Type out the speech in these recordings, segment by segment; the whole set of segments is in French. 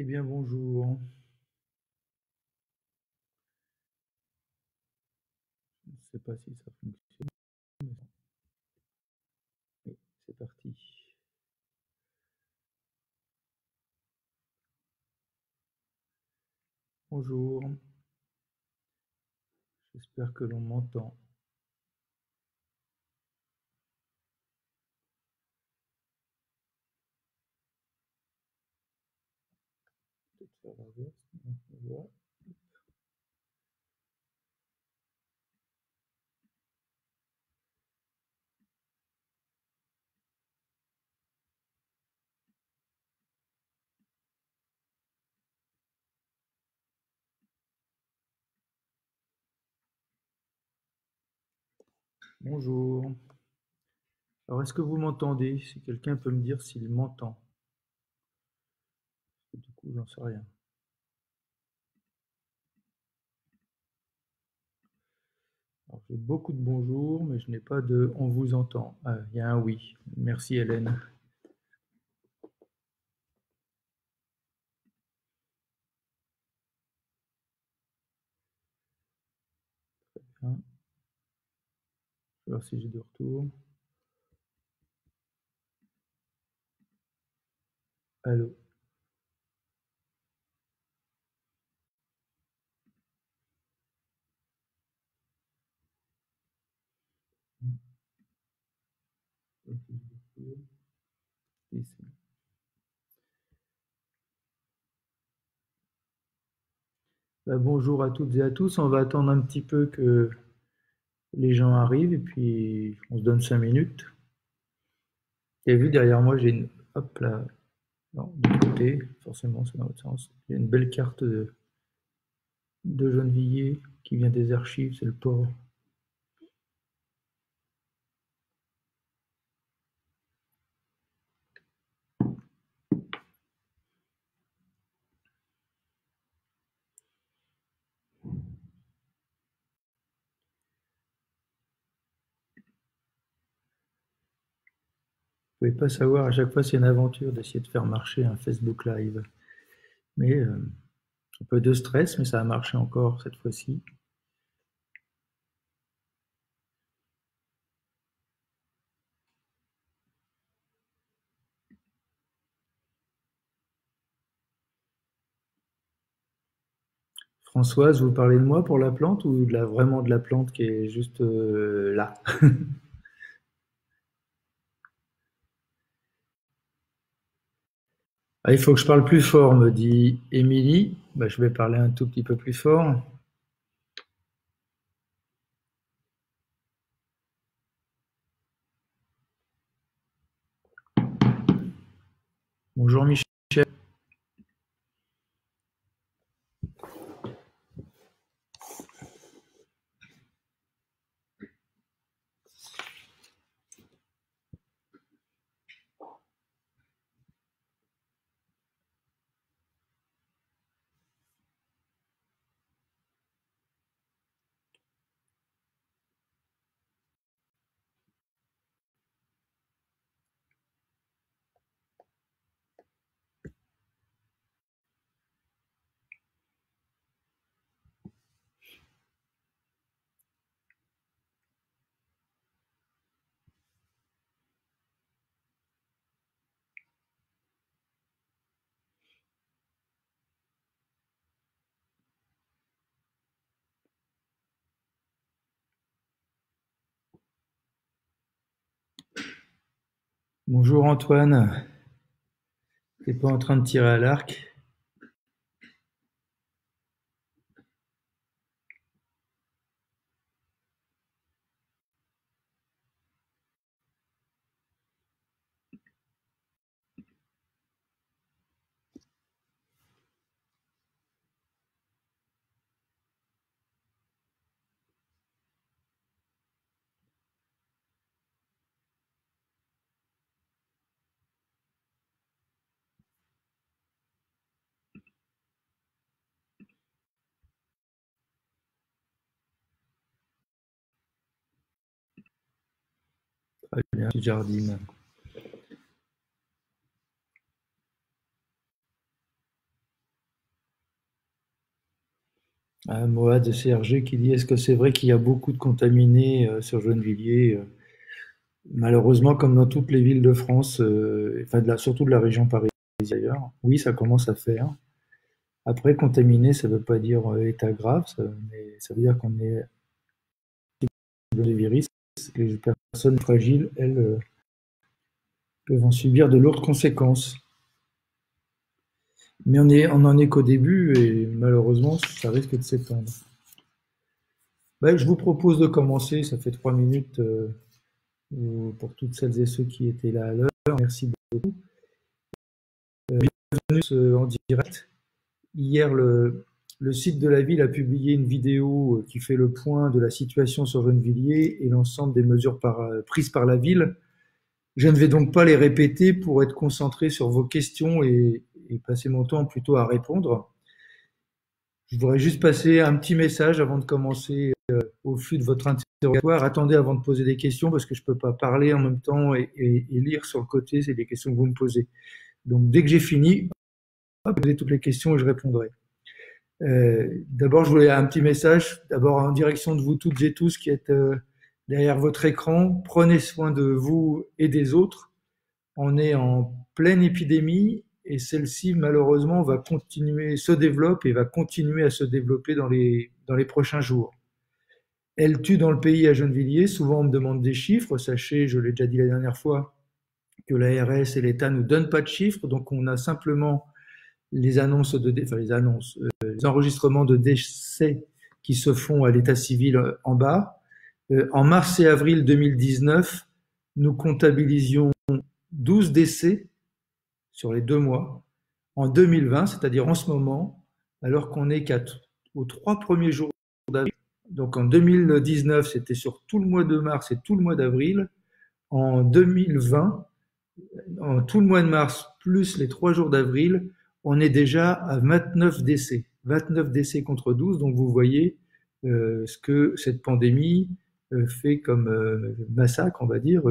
Eh bien, bonjour. Je ne sais pas si ça fonctionne. C'est parti. Bonjour. J'espère que l'on m'entend. Peut-être faire l'inverse. Non, on voit. Bonjour. Alors, est-ce que vous m'entendez? Si quelqu'un peut me dire s'il m'entend. Du coup, j'en sais rien. J'ai beaucoup de bonjours, mais je n'ai pas de on vous entend. Ah, il y a un oui. Merci Hélène. Très bien. Je voir si j'ai de retour. Allô. Bah, bonjour à toutes et à tous. On va attendre un petit peu que les gens arrivent et puis on se donne cinq minutes. Avez vu derrière moi, j'ai une. Hop là. Non, de forcément, c'est dans l'autre sens. Il y a une belle carte de, de Gennevilliers qui vient des archives, c'est le port. Pas savoir, à chaque fois c'est une aventure d'essayer de faire marcher un Facebook Live. Mais euh, un peu de stress, mais ça a marché encore cette fois-ci. Françoise, vous parlez de moi pour la plante ou de la, vraiment de la plante qui est juste euh, là? Ah, il faut que je parle plus fort, me dit Émilie. Bah, je vais parler un tout petit peu plus fort. Bonjour Michel. Bonjour Antoine. T'es pas en train de tirer à l'arc? Jardine. De CRG qui dit Est-ce que c'est vrai qu'il y a beaucoup de contaminés euh, sur Gennevilliers euh? Malheureusement, comme dans toutes les villes de France, euh, enfin surtout de la région parisienne d'ailleurs, oui, ça commence à faire. Après, contaminé, ça ne veut pas dire état grave, ça, mais ça veut dire qu'on est de virus les personnes fragiles, elles, peuvent en subir de lourdes conséquences. Mais on, est, on en est qu'au début et malheureusement, ça risque de s'étendre. Ben, je vous propose de commencer, ça fait trois minutes euh, pour toutes celles et ceux qui étaient là à l'heure. Merci beaucoup. Euh, bienvenue en direct. Hier, le, le, site de la ville a publié une vidéo qui fait le point de la situation sur Gennevilliers et l'ensemble des mesures par, prises par la ville. Je ne vais donc pas les répéter pour être concentré sur vos questions et, et passer mon temps plutôt à répondre. Je voudrais juste passer un petit message avant de commencer euh, au flux de votre interrogatoire. Attendez avant de poser des questions parce que je ne peux pas parler en même temps et, lire sur le côté, c'est des questions que vous me posez. Donc dès que j'ai fini, posez toutes les questions et je répondrai. Euh, d'abord, je voulais un petit message, d'abord en direction de vous toutes et tous qui êtes euh, derrière votre écran. Prenez soin de vous et des autres. On est en pleine épidémie et celle-ci malheureusement va continuer, se développe et va continuer à se développer dans les, dans les prochains jours. Elle tue dans le pays à Gennevilliers, souvent on me demande des chiffres, sachez, je l'ai déjà dit la dernière fois, que l'ARS et l'État ne donnent pas de chiffres, donc on a simplement les annonces de, enfin les annonces, euh, enregistrements de décès qui se font à l'état civil en bas. Euh, en mars et avril 2019, nous comptabilisions 12 décès sur les deux mois. En 2020, c'est-à-dire en ce moment, alors qu'on est qu'aux aux trois premiers jours d'avril, donc en 2019, c'était sur tout le mois de mars et tout le mois d'avril. En 2020, en tout le mois de mars plus les trois jours d'avril, on est déjà à 29 décès. 29 décès contre 12, donc vous voyez euh, ce que cette pandémie euh, fait comme euh, massacre, on va dire,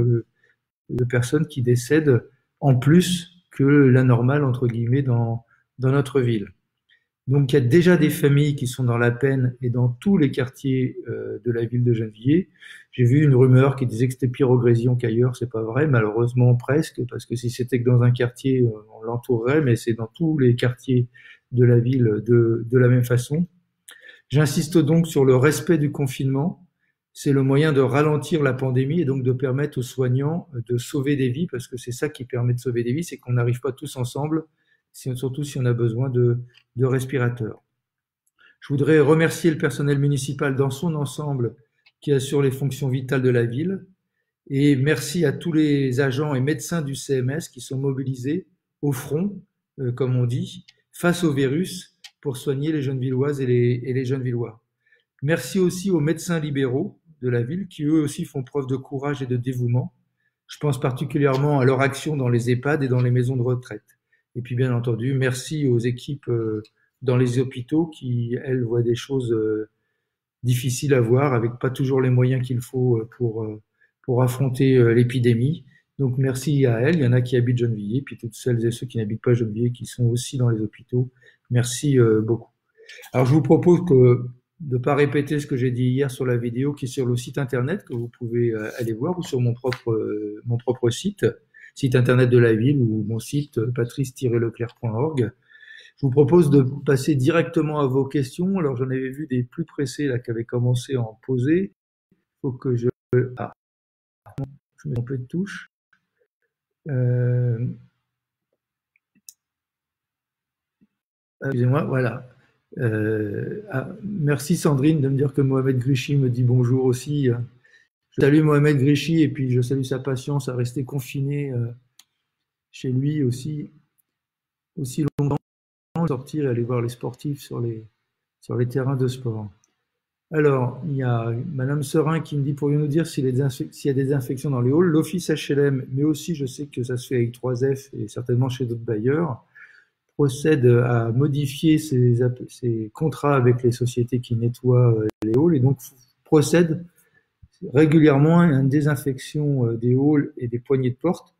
de personnes qui décèdent en plus que la normale, entre guillemets, dans, notre ville. Donc il y a déjà des familles qui sont dans la peine et dans tous les quartiers de la ville de Gennevilliers. J'ai vu une rumeur qui disait que c'était pire au Grésion qu'ailleurs, c'est pas vrai, malheureusement presque, parce que si c'était que dans un quartier, on l'entourerait, mais c'est dans tous les quartiers de la ville de, la même façon. J'insiste donc sur le respect du confinement, c'est le moyen de ralentir la pandémie et donc de permettre aux soignants de sauver des vies, parce que c'est ça qui permet de sauver des vies, c'est qu'on n'arrive pas tous ensemble, surtout si on a besoin de, de respirateurs. Je voudrais remercier le personnel municipal dans son ensemble qui assure les fonctions vitales de la ville. Et merci à tous les agents et médecins du CMS qui sont mobilisés au front, euh, comme on dit, face au virus pour soigner les jeunes villoises et les, jeunes villois. Merci aussi aux médecins libéraux de la ville qui eux aussi font preuve de courage et de dévouement. Je pense particulièrement à leur action dans les EHPAD et dans les maisons de retraite. Et puis bien entendu, merci aux équipes euh, dans les hôpitaux qui, elles, voient des choses euh, difficiles à voir avec pas toujours les moyens qu'il faut euh, pour affronter l'épidémie. Donc merci à elles. Il y en a qui habitent Gennevilliers, puis toutes celles et ceux qui n'habitent pas Gennevilliers qui sont aussi dans les hôpitaux. Merci beaucoup. Alors je vous propose que de ne pas répéter ce que j'ai dit hier sur la vidéo qui est sur le site internet que vous pouvez euh, aller voir ou sur mon propre, euh, mon propre site, site internet de la ville ou mon site euh, patrice-leclerc.org. Je vous propose de passer directement à vos questions. Alors j'en avais vu des plus pressés là qui avaient commencé à en poser. Faut que je... Ah, je mets un peu de touche. Euh... Excusez-moi, voilà. Euh, ah, merci Sandrine de me dire que Mohamed Grichy me dit bonjour aussi. Je salue Mohamed Grichy et puis je salue sa patience à rester confiné euh, chez lui aussi, aussi longtemps, sortir et aller voir les sportifs sur les, sur les terrains de sport. Alors, il y a Madame Serin qui me dit, pourriez-nous dire s'il y a des infections dans les halls? L'Office HLM, mais aussi je sais que ça se fait avec 3F et certainement chez d'autres bailleurs, procède à modifier ses, contrats avec les sociétés qui nettoient euh, les halls et donc procède régulièrement à une désinfection euh, des halls et des poignées de porte.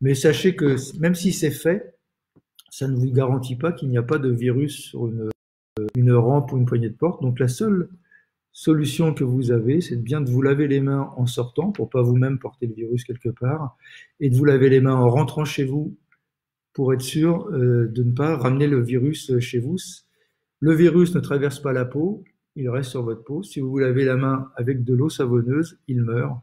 Mais sachez que même si c'est fait, ça ne vous garantit pas qu'il n'y a pas de virus sur une, euh, une rampe ou une poignée de porte. Donc la seule solution que vous avez, c'est bien de vous laver les mains en sortant pour pas vous-même porter le virus quelque part, et de vous laver les mains en rentrant chez vous pour être sûr euh, de ne pas ramener le virus chez vous. Le virus ne traverse pas la peau, il reste sur votre peau. Si vous vous lavez la main avec de l'eau savonneuse, il meurt.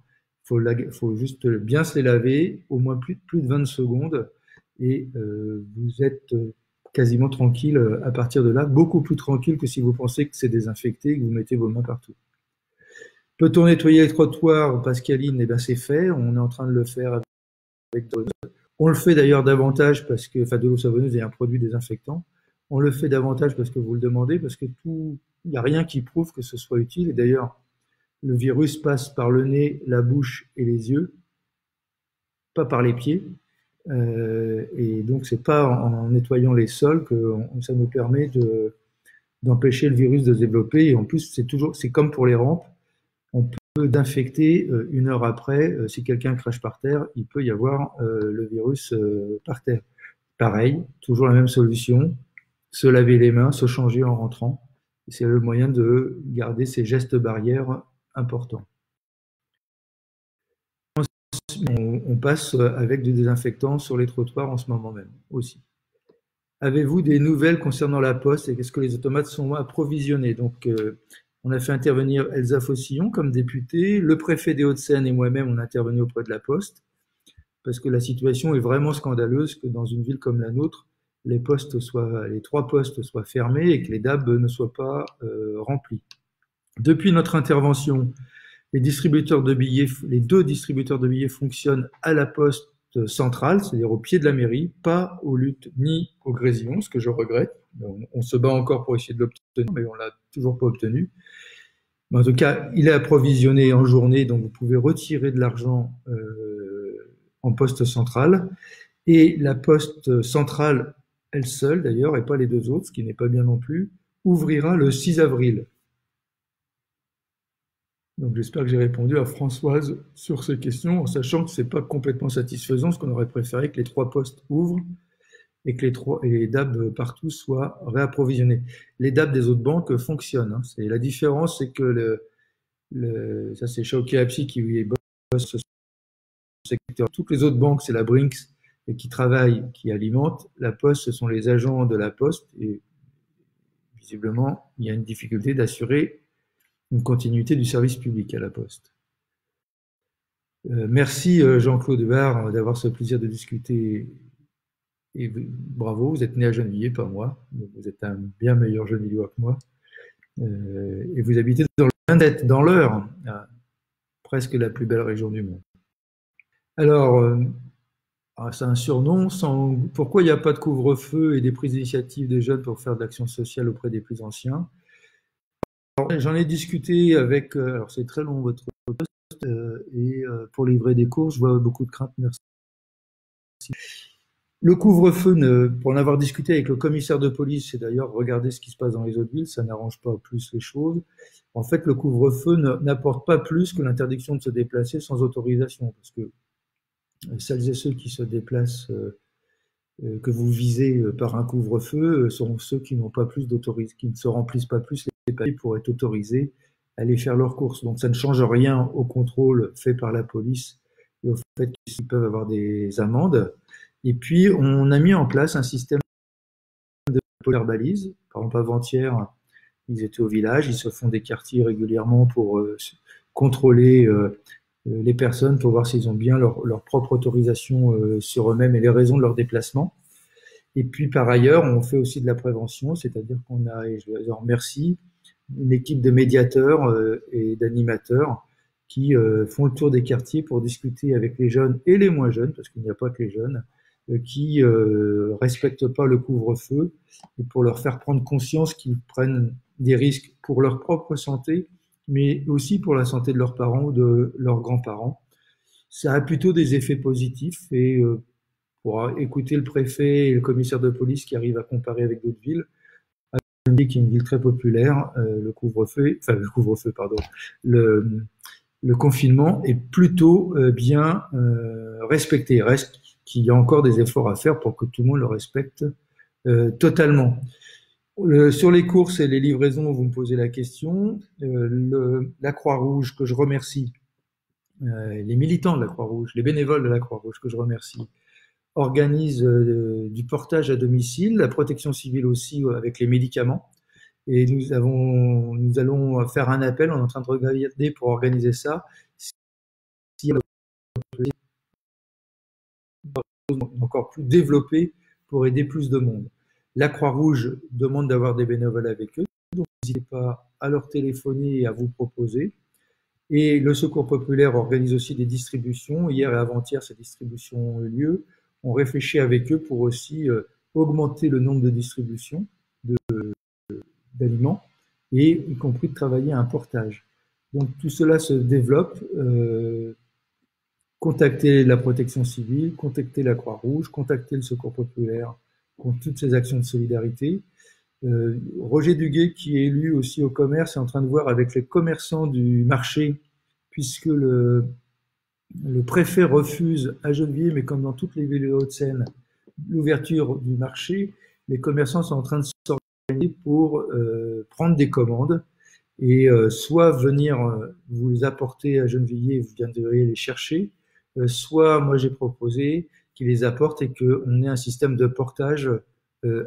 Il faut, juste bien se les laver, au moins plus, plus de 20 secondes, et euh, vous êtes quasiment tranquille euh, à partir de là, beaucoup plus tranquille que si vous pensez que c'est désinfecté et que vous mettez vos mains partout. Peut-on nettoyer les trottoirs, Pascaline? Eh bien, c'est fait. On est en train de le faire avec de On le fait d'ailleurs davantage parce que, enfin, de l'eau savonneuse est un produit désinfectant. On le fait davantage parce que vous le demandez, parce que tout, il n'y a rien qui prouve que ce soit utile. Et d'ailleurs, le virus passe par le nez, la bouche et les yeux, pas par les pieds. Euh, et donc, c'est pas en nettoyant les sols que ça nous permet de, d'empêcher le virus de se développer. Et en plus, c'est toujours, c'est comme pour les rampes, on peut d'infecter euh, une heure après. Euh, si quelqu'un crache par terre, il peut y avoir le virus par terre. Pareil, toujours la même solution se laver les mains, se changer en rentrant. C'est le moyen de garder ces gestes barrières importants on, passe avec du désinfectant sur les trottoirs en ce moment même aussi. Avez-vous des nouvelles concernant la poste et qu'est-ce que les automates sont approvisionnés? Donc, euh, on a fait intervenir Elsa Fossillon comme députée. Le préfet des Hauts-de-Seine et moi-même, on a intervenu auprès de la poste parce que la situation est vraiment scandaleuse que dans une ville comme la nôtre, les postes soient, les trois postes soient fermés et que les DAB ne soient pas euh, remplis. Depuis notre intervention, les distributeurs de billets, les deux distributeurs de billets fonctionnent à la poste centrale, c'est-à-dire au pied de la mairie, pas aux luttes ni au grésillon, ce que je regrette. On, se bat encore pour essayer de l'obtenir, mais on l'a toujours pas obtenu. Mais en tout cas, il est approvisionné en journée, donc vous pouvez retirer de l'argent euh, en poste centrale. Et la poste centrale, elle seule d'ailleurs, et pas les deux autres, ce qui n'est pas bien non plus, ouvrira le 6 avril. Donc j'espère que j'ai répondu à Françoise sur ces questions, en sachant que ce n'est pas complètement satisfaisant, ce qu'on aurait préféré que les trois postes ouvrent et que les, trois, et les DAB partout soient réapprovisionnés. Les DAB des autres banques fonctionnent. Hein. La différence, c'est que le, le, ça c'est Apsi qui bosse ce secteur. Toutes les autres banques, c'est la Brinks et qui travaillent, qui alimentent. La Poste, ce sont les agents de la Poste et visiblement, il y a une difficulté d'assurer une continuité du service public à la Poste. Euh, merci euh, Jean-Claude Barre euh, d'avoir ce plaisir de discuter. Et bravo, vous êtes né à Gennevilliers, pas moi. Vous êtes un bien meilleur Gennevillois que moi. et vous habitez dans le dans l'heure, presque la plus belle région du monde. Alors, ah, c'est un surnom. Pourquoi il n'y a pas de couvre-feu et des prises d'initiative des jeunes pour faire de l'action sociale auprès des plus anciens? J'en ai discuté avec, euh, alors c'est très long votre poste, euh, et euh, pour livrer des cours, je vois beaucoup de craintes, merci. Le couvre-feu, pour en avoir discuté avec le commissaire de police, et d'ailleurs regarder ce qui se passe dans les autres villes, ça n'arrange pas plus les choses. En fait, le couvre-feu n'apporte pas plus que l'interdiction de se déplacer sans autorisation, parce que celles et ceux qui se déplacent, que vous visez par un couvre-feu, sont ceux qui n'ont pas plus qui ne se remplissent pas plus pour être autorisés à aller faire leurs courses. Donc ça ne change rien au contrôle fait par la police et au fait qu'ils peuvent avoir des amendes. Et puis on a mis en place un système de balise. Par exemple, avant-hier, ils étaient au village, ils se font des quartiers régulièrement pour euh, contrôler euh, les personnes, pour voir s'ils ont bien leur, propre autorisation euh, sur eux-mêmes et les raisons de leur déplacement. Et puis par ailleurs, on fait aussi de la prévention, c'est-à-dire qu'on a, et je les remercie, une équipe de médiateurs euh, et d'animateurs qui euh, font le tour des quartiers pour discuter avec les jeunes et les moins jeunes, parce qu'il n'y a pas que les jeunes, euh, qui respectent pas le couvre-feu, et pour leur faire prendre conscience qu'ils prennent des risques pour leur propre santé, mais aussi pour la santé de leurs parents ou de leurs grands-parents. Ça a plutôt des effets positifs et pour écouter le préfet et le commissaire de police qui arrivent à comparer avec d'autres villes, qui est une ville très populaire, euh, le couvre-feu, enfin le couvre-feu, pardon, le, confinement est plutôt euh, bien euh, respecté. Il reste qu'il y a encore des efforts à faire pour que tout le monde le respecte totalement. Sur les courses et les livraisons, vous me posez la question. Le, la Croix-Rouge, que je remercie, les militants de la Croix-Rouge, les bénévoles de la Croix-Rouge, que je remercie, organise du portage à domicile, la protection civile aussi avec les médicaments. Et nous, avons, nous allons faire un appel, on est en train de regarder pour organiser ça. Si encore plus développé pour aider plus de monde. La Croix-Rouge demande d'avoir des bénévoles avec eux, donc n'hésitez pas à leur téléphoner et à vous proposer. Et le Secours populaire organise aussi des distributions. Hier et avant-hier, ces distributions ont eu lieu. On réfléchit avec eux pour aussi euh, augmenter le nombre de distributions d'aliments et y compris de travailler à un portage. Donc tout cela se développe. Euh, contactez la protection civile, contactez la Croix-Rouge, contactez le Secours populaire pour toutes ces actions de solidarité. Euh, Roger Duguay, qui est élu aussi au commerce, est en train de voir avec les commerçants du marché, puisque le, le préfet refuse à Geneviève, mais comme dans toutes les villes de Haute-Seine, l'ouverture du marché, les commerçants sont en train de s'organiser pour euh, prendre des commandes et euh, soit venir euh, vous apporter à Gennevilliers, vous viendrez les chercher, euh, soit moi j'ai proposé les apportent et qu'on ait un système de portage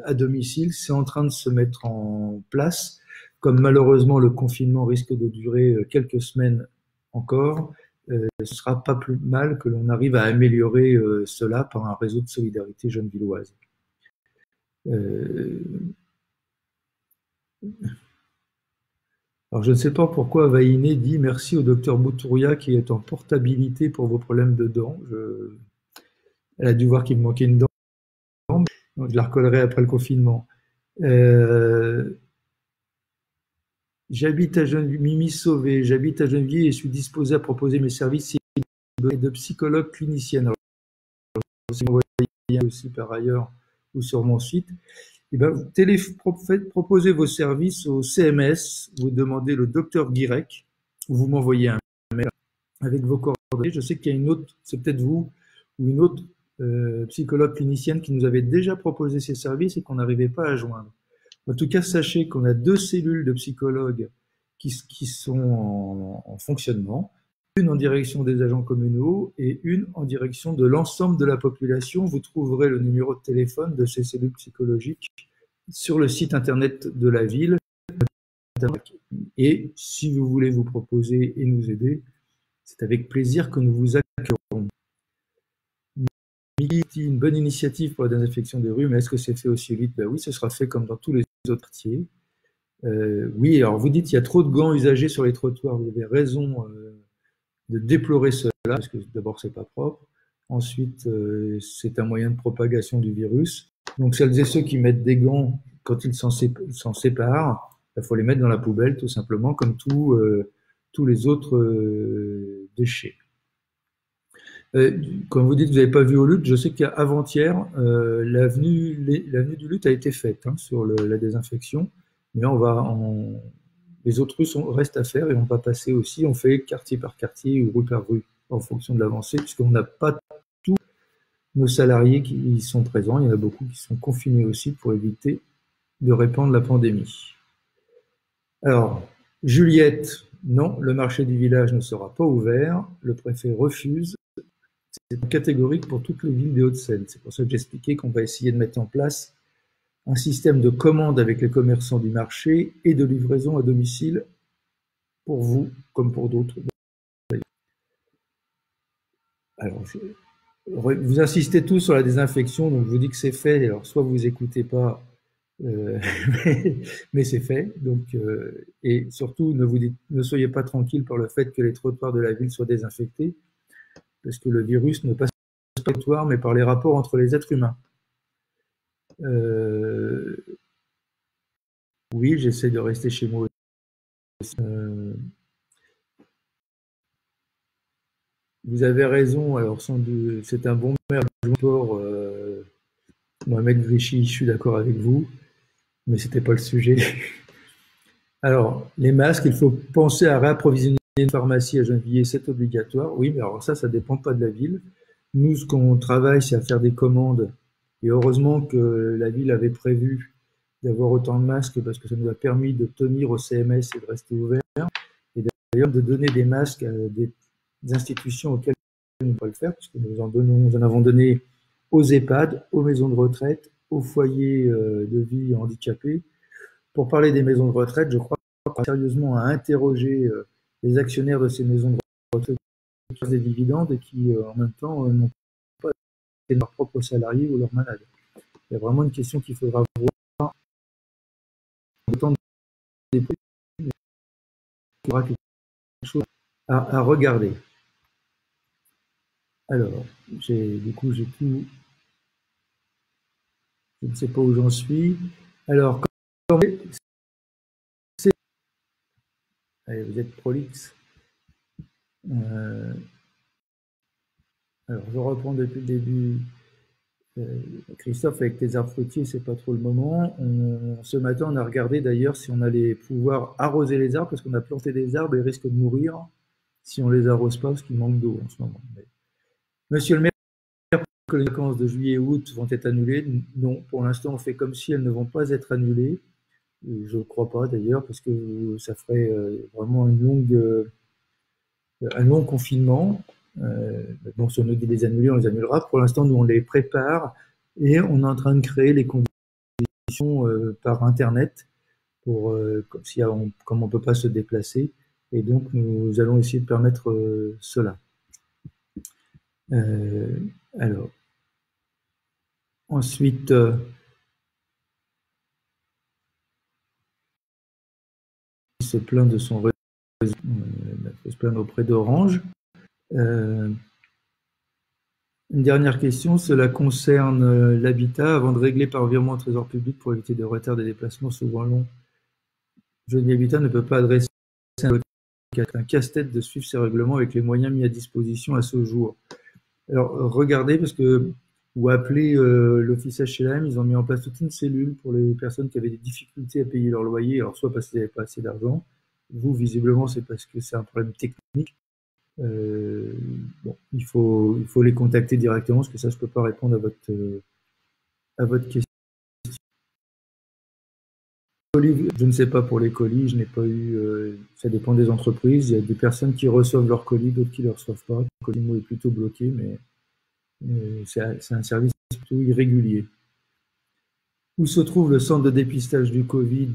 à domicile. C'est en train de se mettre en place. Comme malheureusement le confinement risque de durer quelques semaines encore, ce sera pas plus mal que l'on arrive à améliorer cela par un réseau de solidarité jeune-villoise. Alors, je ne sais pas pourquoi Vaïné dit merci au docteur Boutouria qui est en portabilité pour vos problèmes de dents. Elle a dû voir qu'il me manquait une dent, je la recollerai après le confinement. Euh, j'habite à Mimi Sauvé, j'habite à Geneviève et suis disposé à proposer mes services de psychologue clinicienne. Alors, aussi par ailleurs ou sur mon site eh bien, vous proposez vos services au CMS, vous demandez le docteur Guirec, ou vous m'envoyez un mail avec vos coordonnées. Je sais qu'il y a une autre, c'est peut-être vous, ou une autre euh, psychologue clinicienne qui nous avait déjà proposé ces services et qu'on n'arrivait pas à joindre. En tout cas, sachez qu'on a deux cellules de psychologues qui, sont en, fonctionnement, une en direction des agents communaux et une en direction de l'ensemble de la population. Vous trouverez le numéro de téléphone de ces cellules psychologiques sur le site internet de la ville. Et si vous voulez vous proposer et nous aider, c'est avec plaisir que nous vous accueillerons. Une bonne initiative pour la désinfection des rues, mais est-ce que c'est fait aussi vite? Ben Oui, ce sera fait comme dans tous les autres quartiers. Euh, oui, alors vous dites qu'il y a trop de gants usagés sur les trottoirs. Vous avez raison euh, de déplorer cela, parce que d'abord, c'est pas propre. Ensuite, euh, c'est un moyen de propagation du virus. Donc celles et ceux qui mettent des gants quand ils s'en séparent, il faut les mettre dans la poubelle tout simplement, comme tout, euh, tous les autres déchets. Euh, comme vous dites, vous n'avez pas vu au lutte, je sais qu'avant-hier, euh, l'avenue du lutte a été faite hein, sur la désinfection, mais on va en, les autres rues restent à faire et on va passer aussi, on fait quartier par quartier ou rue par rue en fonction de l'avancée, puisqu'on n'a pas nos salariés qui sont présents. Il y en a beaucoup qui sont confinés aussi pour éviter de répandre la pandémie. Alors, Juliette, non, le marché du village ne sera pas ouvert. Le préfet refuse. C'est catégorique pour toutes les villes des Hauts-de-Seine. C'est pour ça que j'expliquais qu'on va essayer de mettre en place un système de commande avec les commerçants du marché et de livraison à domicile pour vous comme pour d'autres. Alors, vous insistez tous sur la désinfection, donc je vous dis que c'est fait. Alors, soit vous écoutez pas, euh, mais, c'est fait. Donc, euh, et surtout, vous ne soyez pas tranquille par le fait que les trottoirs de la ville soient désinfectés, parce que le virus ne passe pas par trottoirs, mais par les rapports entre les êtres humains. Euh, oui, j'essaie de rester chez moi. Euh, Vous avez raison, alors c'est un bon maire euh, Mohamed Vichy, je suis d'accord avec vous, mais ce n'était pas le sujet. Alors, les masques, il faut penser à réapprovisionner une pharmacie à Gennevilliers, c'est obligatoire. Oui, mais alors ça, ça ne dépend pas de la ville. Nous, ce qu'on travaille, c'est à faire des commandes. Et heureusement que la ville avait prévu d'avoir autant de masques parce que ça nous a permis de tenir au CMS et de rester ouvert, et d'ailleurs de donner des masques à des institutions auxquelles nous ne le faire, puisque nous en, donnons, nous en avons donné aux EHPAD, aux maisons de retraite, aux foyers euh, de vie handicapés. Pour parler des maisons de retraite, je crois sérieusement à interroger euh, les actionnaires de ces maisons de retraite qui des dividendes et qui, en même temps, n'ont pas leurs propres salariés ou leurs malades. Il y a vraiment une question qu'il faudra voir. Autant prix, il y aura quelque chose à, regarder. Alors, j'ai du coup j'ai tout. Je ne sais pas où j'en suis. Alors, Vous êtes prolixe. Euh, alors, je reprends depuis le début. Euh, Christophe, avec tes arbres fruitiers, c'est pas trop le moment. ce matin, on a regardé d'ailleurs si on allait pouvoir arroser les arbres, parce qu'on a planté des arbres et ils risquent de mourir si on les arrose pas, parce qu'il manque d'eau en ce moment. Monsieur le maire, que les vacances de juillet et août vont être annulées Non, pour l'instant, on fait comme si elles ne vont pas être annulées. Je ne crois pas d'ailleurs, parce que ça ferait euh, vraiment une longue, euh, un long confinement. Euh, bon, si on nous dit les annuler, on les annulera. Pour l'instant, nous, on les prépare et on est en train de créer les conditions par Internet pour, comme, si on, comme on ne peut pas se déplacer. Et donc, nous allons essayer de permettre cela. Alors, ensuite, euh, il se de son réseau, il se plaindre auprès d'Orange. Euh, une dernière question, cela concerne euh, l'habitat. Avant de régler par virement au trésor public pour éviter de retard des déplacements souvent longs, Jeune Habitat ne peut pas adresser un un casse-tête de suivre ces règlements avec les moyens mis à disposition à ce jour. Alors, regardez, parce que, ou appelez euh, l'office HLM, ils ont mis en place toute une cellule pour les personnes qui avaient des difficultés à payer leur loyer, alors soit parce qu'ils n'avaient pas assez d'argent, vous, visiblement, c'est parce que c'est un problème technique, euh, bon, il faut, les contacter directement parce que ça, je peux pas répondre à votre, euh, à votre question. Je ne sais pas pour les colis, je n'ai pas eu. Euh, ça dépend des entreprises. Il y a des personnes qui reçoivent leurs colis, d'autres qui ne les reçoivent pas. Le colis est plutôt bloqué, mais, c'est un service plutôt irrégulier. Où se trouve le centre de dépistage du Covid?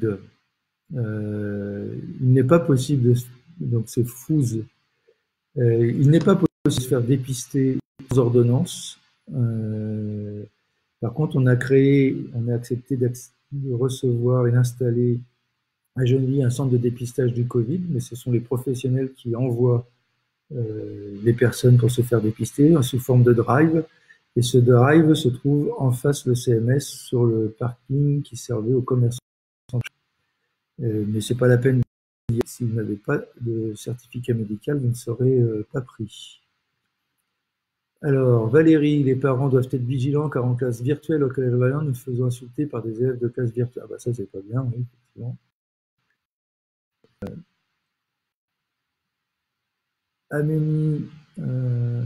Euh, Il n'est pas possible de. Donc c'est euh, il n'est pas possible de se faire dépister aux ordonnances. Euh, par contre, on a créé, on a accepté de recevoir et d'installer à Genève un centre de dépistage du Covid, mais ce sont les professionnels qui envoient euh, les personnes pour se faire dépister sous forme de drive. Et ce drive se trouve en face le CMS sur le parking qui servait aux commerçants. Euh, mais c'est pas la peine si vous n'avez pas de certificat médical, vous ne serez euh, pas pris. Alors, Valérie, les parents doivent être vigilants car en classe virtuelle au Collège Valin, nous faisons insulter par des élèves de classe virtuelle. Ah bah ça, c'est pas bien, oui, effectivement. Euh, Amélie, euh,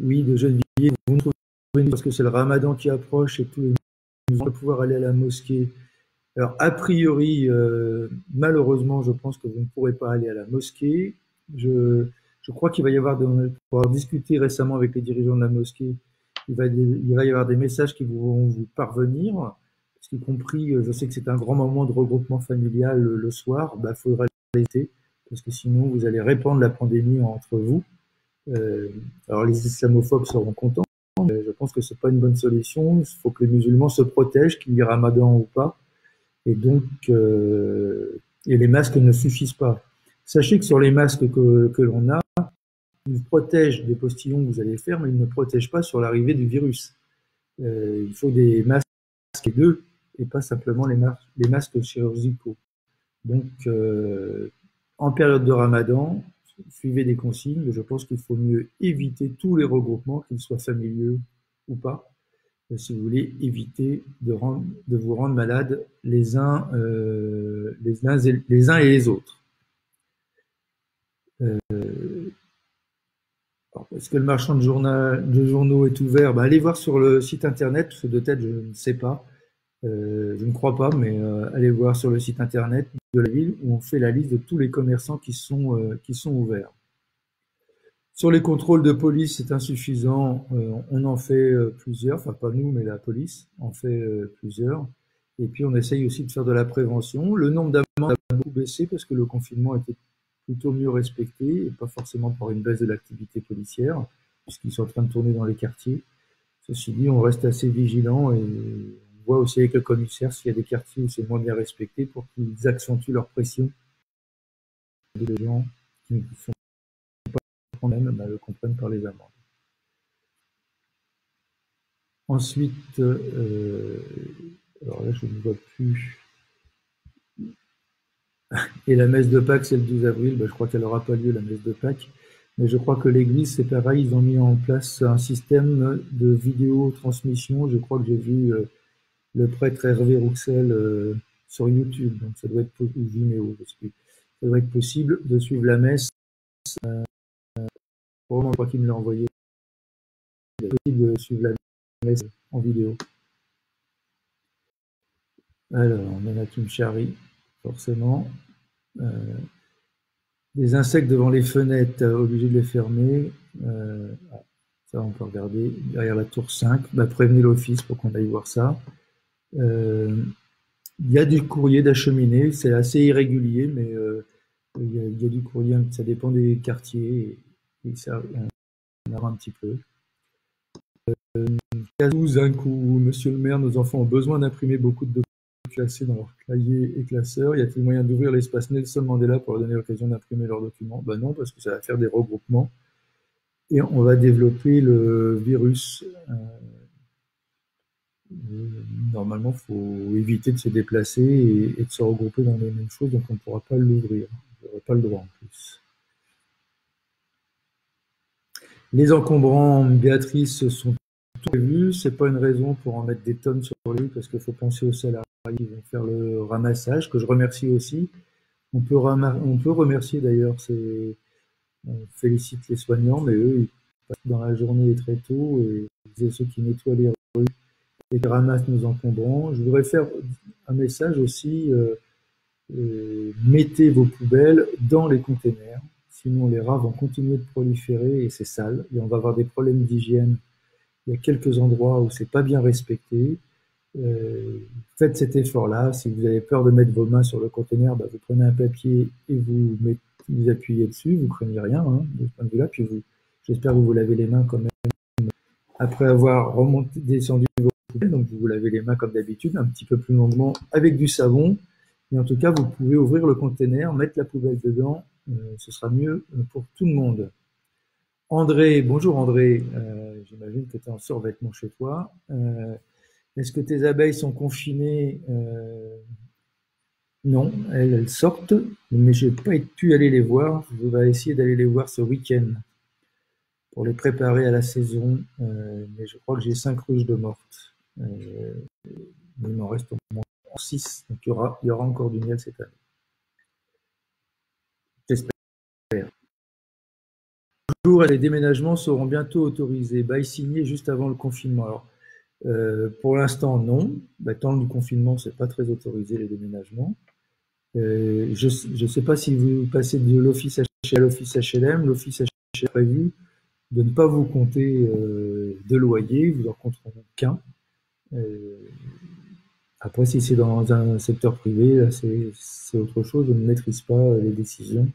oui, de Geneviève, vous nous trouvez parce que c'est le ramadan qui approche et tous les vont pouvoir aller à la mosquée. Alors, a priori, euh, malheureusement, je pense que vous ne pourrez pas aller à la mosquée. Je, crois qu'il va y avoir, de, pour avoir discuté récemment avec les dirigeants de la mosquée, il va, y avoir des messages qui vont vous parvenir, ce qui compris, euh, je sais que c'est un grand moment de regroupement familial le, soir, il bah, faudra l'été, parce que sinon vous allez répandre la pandémie entre vous. Euh, alors les islamophobes seront contents, mais je pense que c'est pas une bonne solution. Il faut que les musulmans se protègent, qu'il y ait ramadan ou pas. Et donc, euh, les masques ne suffisent pas. Sachez que sur les masques que, l'on a, ils protègent des postillons que vous allez faire, mais ils ne protègent pas sur l'arrivée du virus. Euh, il faut des masques et deux, et pas simplement les, masques, chirurgicaux. Donc, en période de ramadan, suivez des consignes, je pense qu'il faut mieux éviter tous les regroupements, qu'ils soient familiaux ou pas, si vous voulez éviter de, vous rendre malade les uns, euh, les, uns et, les autres. Euh, Est-ce que le marchand de, journaux est ouvert? Bah, Allez voir sur le site internet, de tête, je ne sais pas. Euh, je ne crois pas, mais euh, allez voir sur le site internet de la ville où on fait la liste de tous les commerçants qui sont, euh, qui sont ouverts. Sur les contrôles de police, c'est insuffisant. on en fait plusieurs, enfin pas nous, mais la police en fait plusieurs. Et puis on essaye aussi de faire de la prévention. Le nombre d'amendes a beaucoup baissé parce que le confinement était plutôt mieux respecté, et pas forcément par une baisse de l'activité policière, puisqu'ils sont en train de tourner dans les quartiers. Ceci dit, on reste assez vigilant et voit aussi avec le commissaire s'il y a des quartiers où c'est moins bien respecté pour qu'ils accentuent leur pression. Les gens qui ne sont pas même bah, le comprennent par les amendes. Ensuite, euh, alors là je ne vois plus. Et la messe de Pâques, c'est le 12 avril. Bah, je crois qu'elle n'aura pas lieu, la messe de Pâques. Mais je crois que l'Église, c'est pareil, ils ont mis en place un système de vidéo transmission. Je crois que j'ai vu euh, le prêtre Hervé Rouxel euh, sur YouTube, donc ça doit être Vimeo, ça doit être possible de suivre la messe. Euh, vraiment, je crois qu'il me l'a envoyé. C'est possible de suivre la messe en vidéo. Alors, on a Kim Chari, forcément. Euh, des insectes devant les fenêtres, euh, obligé de les fermer. Euh, ça, on peut regarder. Derrière la tour 5, bah, prévenez l'office pour qu'on aille voir ça. Euh, il y a du courrier d'acheminer, c'est assez irrégulier, mais il, y a, du courrier, ça dépend des quartiers, et, ça, on un petit peu. Euh, 12, un coup, monsieur le maire, nos enfants ont besoin d'imprimer beaucoup de classés dans leur cahier et classeur. Y a-t-il moyen d'ouvrir l'espace Nelson Mandela pour leur donner l'occasion d'imprimer leurs documents? Ben non, parce que ça va faire des regroupements. Et on va développer le virus. Euh, normalement, il faut éviter de se déplacer et, de se regrouper dans les mêmes choses, donc on ne pourra pas l'ouvrir. On n'aura pas le droit en plus. Les encombrants, Béatrice, sont prévus. Ce n'est pas une raison pour en mettre des tonnes sur lui, parce qu'il faut penser aux salariés ils vont faire le ramassage, que je remercie aussi. On peut, remercier d'ailleurs, on félicite les soignants, mais eux, ils passent dans la journée très tôt, et ceux qui nettoient les et qui ramassent nos. Je voudrais faire un message aussi, euh, euh, mettez vos poubelles dans les containers, sinon les rats vont continuer de proliférer et c'est sale, et on va avoir des problèmes d'hygiène. Il y a quelques endroits où c'est pas bien respecté. Euh, faites cet effort-là. Si vous avez peur de mettre vos mains sur le conteneur, bah, vous prenez un papier et vous, vous appuyez dessus, vous craignez rien hein, de ce point de vue-là. Puis j'espère que vous vous lavez les mains quand même après avoir remonté, descendu vos poubelles. Donc vous vous lavez les mains comme d'habitude, un petit peu plus longuement avec du savon. Et en tout cas, vous pouvez ouvrir le conteneur, mettre la poubelle dedans. Euh, ce sera mieux pour tout le monde. André, bonjour André. Euh, j'imagine que tu es en survêtement chez toi. Euh, est-ce que tes abeilles sont confinées? Euh, Non, elles, sortent, mais je n'ai pas pu aller les voir. Je vais essayer d'aller les voir ce week-end pour les préparer à la saison. Euh, mais je crois que j'ai cinq ruches de mortes. Euh, il m'en reste au moins six, donc il y, aura, encore du miel cette année. J'espère. Bonjour, les déménagements seront bientôt autorisés. Bail signé juste avant le confinement. Euh, pour l'instant, non. Bah, tant du confinement, c'est pas très autorisé les déménagements. Je ne sais pas si vous passez de l'office à l'office HLM. L'office HLM prévu de ne pas vous compter euh, de loyer, vous en compterez qu'un. après, si c'est dans un secteur privé, c'est autre chose. Je ne maîtrise pas les décisions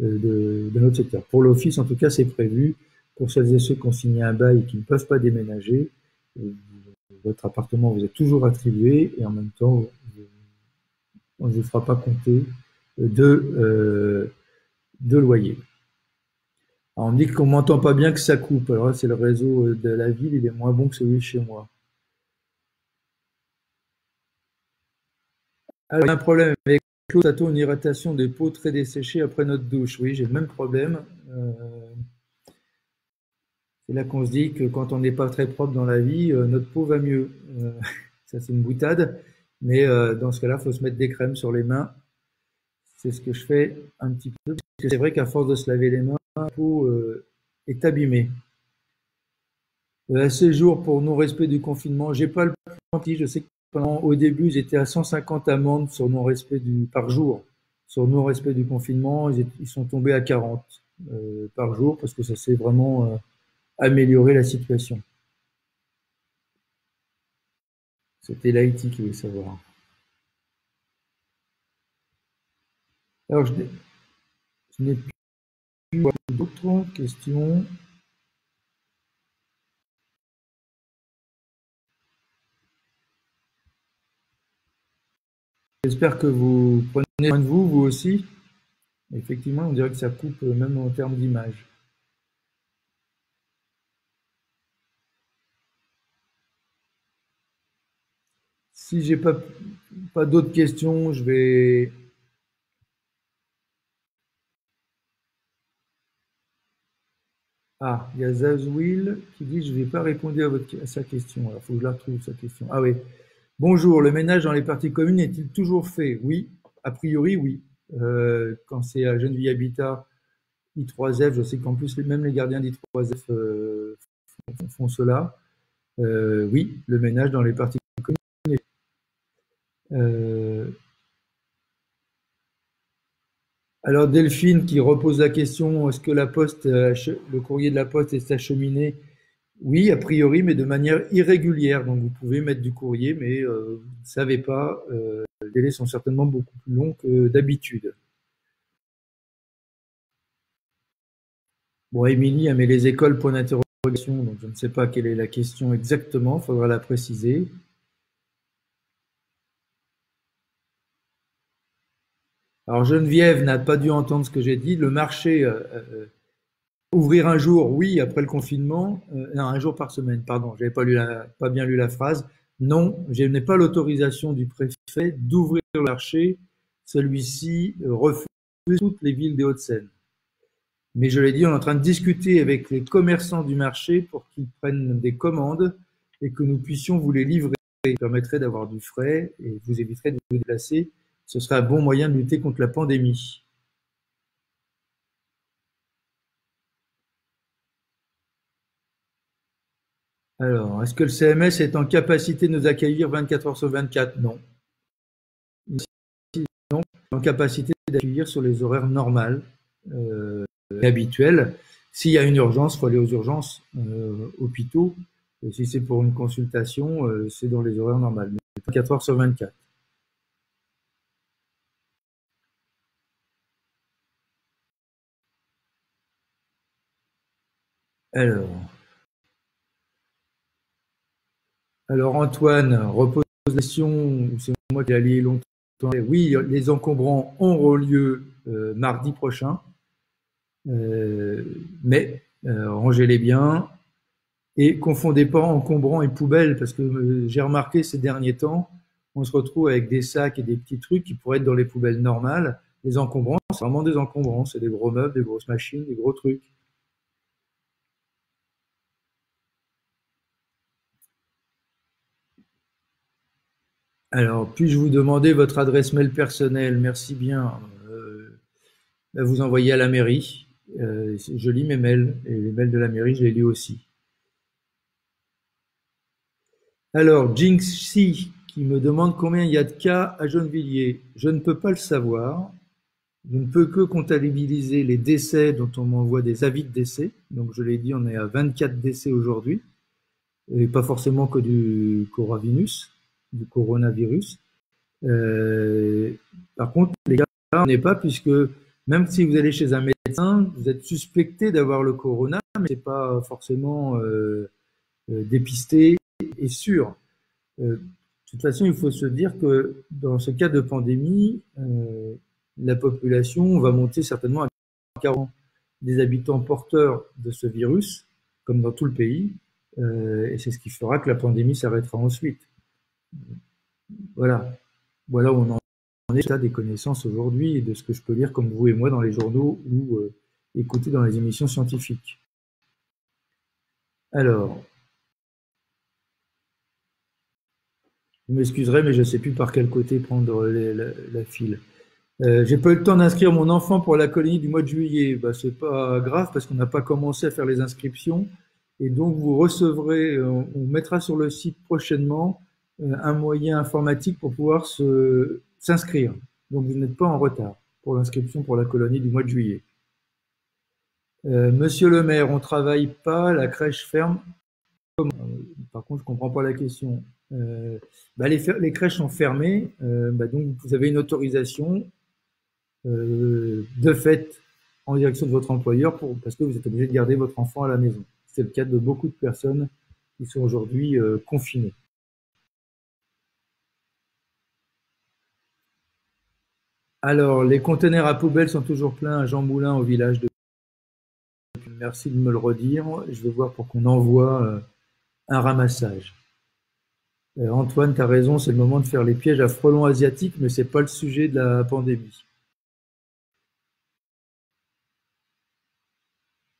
de, de notre secteur. Pour l'office, en tout cas, c'est prévu. Pour celles et ceux qui ont signé un bail et qui ne peuvent pas déménager, votre appartement vous est toujours attribué et en même temps, on ne vous fera pas compter de, euh, de loyer. On dit qu'on m'entend pas bien que ça coupe. Alors c'est le réseau de la ville, il est moins bon que celui chez moi. Alors, un problème avec Claude une irritation des peaux très desséchées après notre douche. Oui, j'ai le même problème. Euh, c'est là qu'on se dit que quand on n'est pas très propre dans la vie, euh, notre peau va mieux. Euh, ça, c'est une boutade. Mais euh, dans ce cas-là, il faut se mettre des crèmes sur les mains. C'est ce que je fais un petit peu. C'est vrai qu'à force de se laver les mains, peau est abîmée. À ce jour, pour non-respect du confinement, j'ai pas le prenti. Je sais que au début, ils étaient à 150 amendes sur non-respect du par jour, sur non-respect du confinement. Ils, sont tombés à 40 euh, par jour parce que ça s'est vraiment euh, amélioré la situation. C'était l'Haïti qui voulait savoir. Alors, je, n'ai d'autres questions. J'espère que vous prenez soin de vous, vous aussi. Effectivement, on dirait que ça coupe même en termes d'image. Si j'ai pas, pas d'autres questions, je vais. Ah, il y a Zazwil qui dit Je n'ai pas répondu à, votre, à sa question. Alors, il faut que je la retrouve, sa question. Ah oui. Bonjour, le ménage dans les parties communes est-il toujours fait? Oui, a priori oui. Euh, quand c'est à Geneviève Habitat, I3F, je sais qu'en plus même les gardiens d'I3F euh, font, cela. Euh, oui, le ménage dans les parties communes. Alors Delphine qui repose la question est-ce que poste, le courrier de la poste est acheminé? Oui, a priori, mais de manière irrégulière. Donc, vous pouvez mettre du courrier, mais euh, vous ne savez pas. Euh, les délais sont certainement beaucoup plus longs que d'habitude. Bon, Émilie a mis les écoles point d'interrogation, donc je ne sais pas quelle est la question exactement, il faudra la préciser. Alors Geneviève n'a pas dû entendre ce que j'ai dit. Le marché euh, Ouvrir un jour, oui, après le confinement, euh, non, un jour par semaine, pardon, j'avais pas pas bien lu la phrase. Non, je n'ai pas l'autorisation du préfet d'ouvrir le marché. Celui-ci euh, refuse toutes les villes des Hauts-de-Seine. Mais je l'ai dit, on est en train de discuter avec les commerçants du marché pour qu'ils prennent des commandes et que nous puissions vous les livrer. Ça permettrait d'avoir du frais et vous éviterait de vous déplacer. Ce serait un bon moyen de lutter contre la pandémie. Alors, est-ce que le CMS est en capacité de nous accueillir 24 heures sur 24 Non. Non, en capacité d'accueillir sur les horaires normales, euh, habituels. S'il y a une urgence, il faut aller aux urgences, euh, hôpitaux. Si c'est pour une consultation, euh, c'est dans les horaires normales. 24 heures sur 24. Alors. Alors Antoine repose la question, c'est moi qui ai lié longtemps. Oui, les encombrants auront lieu euh, mardi prochain, euh, mais euh, rangez-les bien et confondez pas encombrants et poubelles parce que j'ai remarqué ces derniers temps, on se retrouve avec des sacs et des petits trucs qui pourraient être dans les poubelles normales. Les encombrants, c'est vraiment des encombrants, c'est des gros meubles, des grosses machines, des gros trucs. Alors, puis-je vous demander votre adresse mail personnelle? Merci bien. Euh, vous envoyez à la mairie. Euh, je lis mes mails et les mails de la mairie, je les lis aussi. Alors, Jinxi qui me demande combien il y a de cas à Gennevilliers. Je ne peux pas le savoir. Je ne peux que comptabiliser les décès dont on m'envoie des avis de décès. Donc, je l'ai dit, on est à 24 décès aujourd'hui. Et pas forcément que du coronavirus du coronavirus. Euh, par contre, les gars, on n'est pas puisque même si vous allez chez un médecin, vous êtes suspecté d'avoir le corona, mais c'est pas forcément euh, euh, dépisté et sûr. de toute façon, il faut se dire que dans ce cas de pandémie, la population va monter certainement à 40 des habitants porteurs de ce virus, comme dans tout le pays, et c'est ce qui fera que la pandémie s'arrêtera ensuite. Voilà. Voilà où on en est des connaissances aujourd'hui et de ce que je peux lire comme vous et moi dans les journaux ou euh, écouter dans les émissions scientifiques. Alors, vous m'excuserez, mais je ne sais plus par quel côté prendre la, file. Euh, j'ai pas eu le temps d'inscrire mon enfant pour la colonie du mois de juillet. Bah, c'est pas grave parce qu'on n'a pas commencé à faire les inscriptions. Et donc, vous recevrez, on mettra sur le site prochainement un moyen informatique pour pouvoir s'inscrire. Donc vous n'êtes pas en retard pour l'inscription pour la colonie du mois de juillet. Monsieur le maire, on ne travaille pas, la crèche ferme. Par contre, je ne comprends pas la question. Bah, les, crèches sont fermées, bah, donc vous avez une autorisation de fait en direction de votre employeur pour, parce que vous êtes obligé de garder votre enfant à la maison. C'est le cas de beaucoup de personnes qui sont aujourd'hui euh, confinées. Alors, les conteneurs à poubelles sont toujours pleins à Jean Moulin au village de. Merci de me le redire. Je vais voir pour qu'on envoie euh, un ramassage. Euh, Antoine, tu as raison, c'est le moment de faire les pièges à frelons asiatiques, mais ce n'est pas le sujet de la pandémie.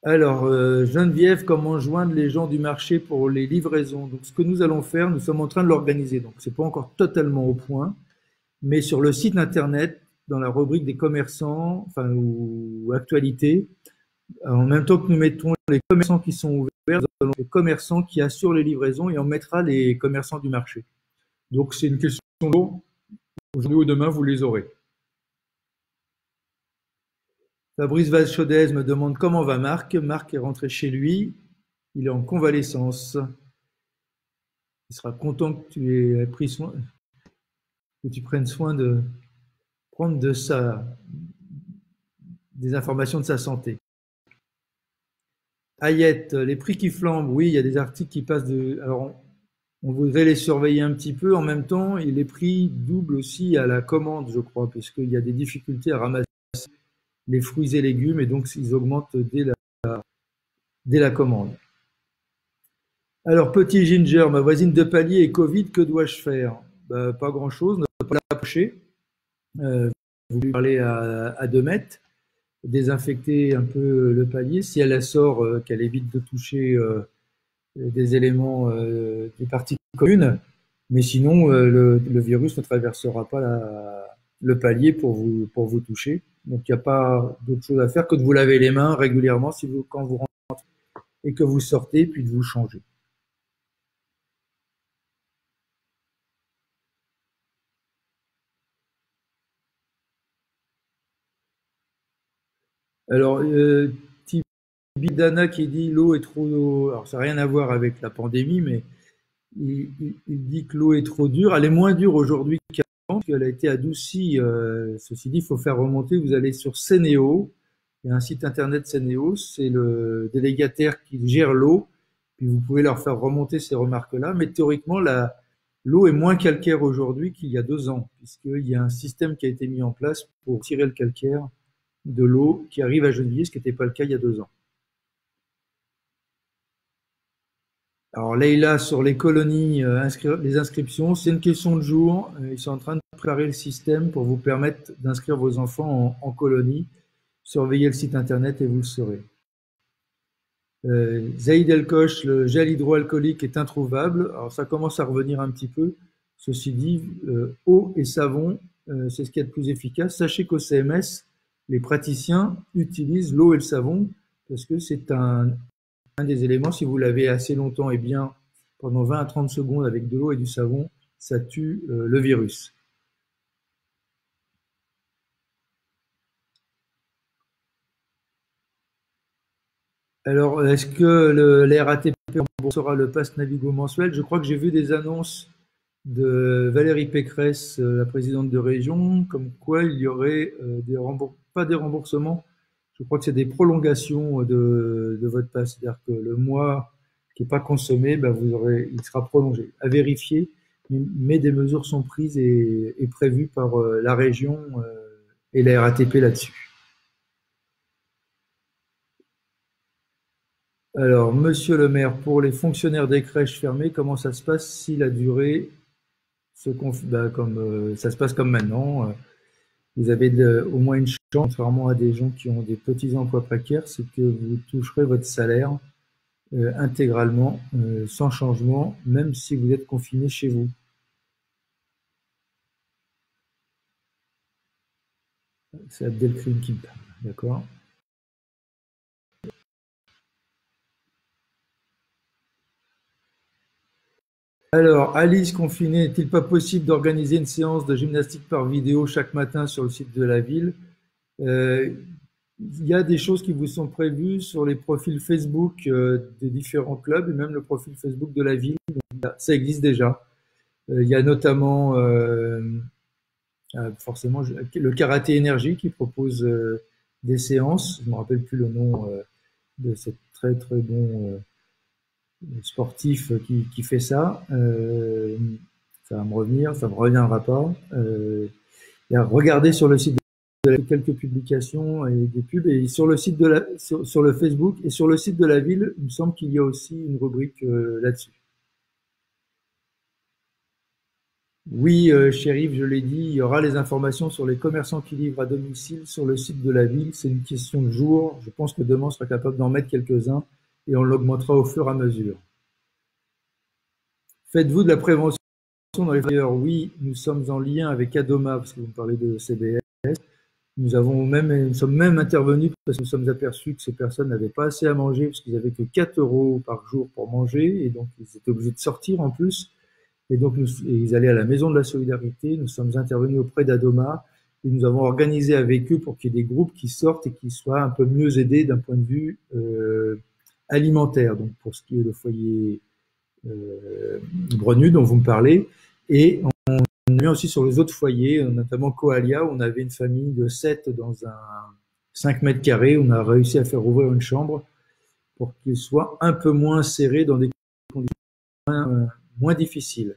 Alors, euh, Geneviève, comment joindre les gens du marché pour les livraisons? Donc, ce que nous allons faire, nous sommes en train de l'organiser. Donc, c'est pas encore totalement au point, mais sur le site internet, dans la rubrique des commerçants, enfin ou actualités, en même temps que nous mettons les commerçants qui sont ouverts, nous allons les commerçants qui assurent les livraisons et on mettra les commerçants du marché. Donc, c'est une question aujourd'hui ou demain, vous les aurez. Fabrice Valchaudès me demande comment va Marc. Marc est rentré chez lui. Il est en convalescence. Il sera content que tu aies pris soin, que tu prennes soin de prendre de sa, des informations de sa santé. Ayette, les prix qui flambent, oui, il y a des articles qui passent de. Alors, on, voudrait les surveiller un petit peu. En même temps, et les prix doublent aussi à la commande, je crois, puisqu'il y a des difficultés à ramasser les fruits et légumes et donc ils augmentent dès la, dès la commande. Alors, petit Ginger, ma voisine de palier est Covid, que dois-je faire? Bah, Pas grand-chose, ne pas l'approcher. Euh, vous lui parlez à, à 2 mètres, désinfecter un peu le palier. Si elle sort, euh, qu'elle évite de toucher euh, des éléments, des parties communes. Mais sinon, le, virus ne traversera pas la, le palier pour vous, toucher. Donc il n'y a pas d'autre chose à faire que de vous laver les mains régulièrement quand vous rentrez et que vous sortez, puis de vous changer. Alors, euh, Tibidana qui dit l'eau est trop. Alors, ça n'a rien à voir avec la pandémie, mais il, dit que l'eau est trop dure. Elle est moins dure aujourd'hui qu'avant elle a été adoucie. Euh, ceci dit, il faut faire remonter. Vous allez sur Sénéo. Il y a un site internet Sénéo. C'est le délégataire qui gère l'eau. Puis vous pouvez leur faire remonter ces remarques-là. Mais théoriquement, l'eau est moins calcaire aujourd'hui qu'il y a deux ans, puisqu'il y a un système qui a été mis en place pour tirer le calcaire de l'eau qui arrive à Genève, ce qui n'était pas le cas il y a deux ans. Alors Leïla, sur les colonies, euh, les inscriptions, c'est une question de jour. Euh, ils sont en train de préparer le système pour vous permettre d'inscrire vos enfants en, colonie. Surveillez le site internet et vous le saurez. Euh, Zaïd El Koch, le gel hydroalcoolique est introuvable. Alors ça commence à revenir un petit peu. Ceci dit, euh, eau et savon, c'est ce qui est le plus efficace. Sachez qu'au CMS, les praticiens utilisent l'eau et le savon parce que c'est un, des éléments, si vous l'avez assez longtemps et bien pendant 20 à 30 secondes avec de l'eau et du savon, ça tue euh, le virus. Alors, est-ce que le, la RATP remboursera le pass Navigo mensuel? Je crois que j'ai vu des annonces de Valérie Pécresse, euh, la présidente de région, comme quoi il y aurait euh, pas des remboursements, je crois que c'est des prolongations de, votre passe. C'est-à-dire que le mois qui n'est pas consommé, aurez, il sera prolongé. À vérifier, mais des mesures sont prises et, prévues par euh, la région et la RATP là-dessus. Alors, monsieur le maire, pour les fonctionnaires des crèches fermées, comment ça se passe si la durée ben, comme euh, ça se passe comme maintenant Vous avez au moins une contrairement à des gens qui ont des petits emplois précaires, c'est que vous toucherez votre salaire euh, intégralement, euh, sans changement, même si vous êtes confiné chez vous. C'est Abdelkrim qui parle, d'accord? Alors, Alice confinée, n'est-il pas possible d'organiser une séance de gymnastique par vidéo chaque matin sur le site de la ville? Euh, Il y a des choses qui vous sont prévues sur les profils Facebook euh, des différents clubs et même le profil Facebook de la ville? Ça existe déjà. Euh, il y a notamment forcément le karaté énergie qui propose des séances. Je ne me rappelle plus le nom de cette très très bon sportif qui, fait ça. Euh, ça va me revenir, ça me reviendra pas. Euh, regardez sur le site de quelques publications et des pubs et sur le site de la sur, le Facebook et sur le site de la ville, il me semble qu'il y a aussi une rubrique euh, là-dessus. Oui, euh, je l'ai dit, il y aura les informations sur les commerçants qui livrent à domicile sur le site de la ville. C'est une question de jour. Je pense que demain, on sera capable d'en mettre quelques-uns et on l'augmentera au fur et à mesure. Faites-vous de la prévention dans les flyers Oui, nous sommes en lien avec Adoma, parce que vous me parlez de CBS. Nous, avons même, nous sommes même intervenus parce que nous sommes aperçus que ces personnes n'avaient pas assez à manger, parce qu'ils n'avaient que 4 euros par jour pour manger, et donc ils étaient obligés de sortir en plus. Et donc ils allaient à la maison de la solidarité. Nous sommes intervenus auprès d'Adoma et nous avons organisé avec eux pour qu'il y ait des groupes qui sortent et qui soient un peu mieux aidés d'un point de vue euh, alimentaire, donc pour ce qui est le foyer euh, Brenu dont vous me parlez, et on mis aussi sur les autres foyers, notamment Coalia, où on avait une famille de 7 dans un 5 mètres carrés, on a réussi à faire ouvrir une chambre pour qu'il soit un peu moins serré dans des conditions moins, moins difficiles.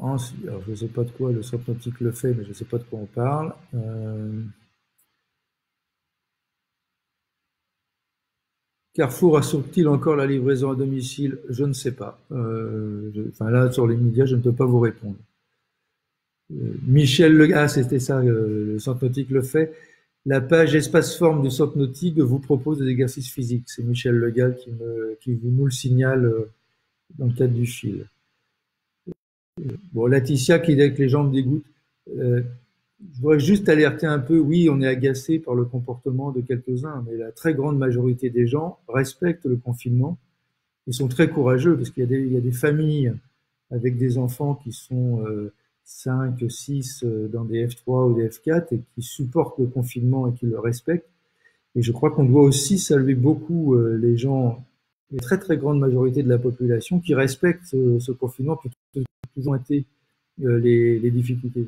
Je ne sais pas de quoi le centre nautique le fait, mais je ne sais pas de quoi on parle. Euh, Carrefour assure-t-il encore la livraison à domicile? Je ne sais pas. Euh, enfin là, sur les médias, je ne peux pas vous répondre. Euh, Michel Le ah, c'était ça, le centre nautique le fait. La page espace forme du centre nautique vous propose des exercices physiques. C'est Michel Legal qui, qui nous le signale dans le cadre du fil. Bon, Laetitia qui dit que les jambes dégoûtent. Euh, je voudrais juste alerter un peu, oui, on est agacé par le comportement de quelques-uns, mais la très grande majorité des gens respectent le confinement. Ils sont très courageux parce qu'il y, a des familles avec des enfants qui sont euh, 5, 6 euh, dans des F3 ou des F4 et qui supportent le confinement et qui le respectent. Et je crois qu'on doit aussi saluer beaucoup euh, les gens, les très très grande majorité de la population qui respectent ce, ce confinement été euh, les, difficultés.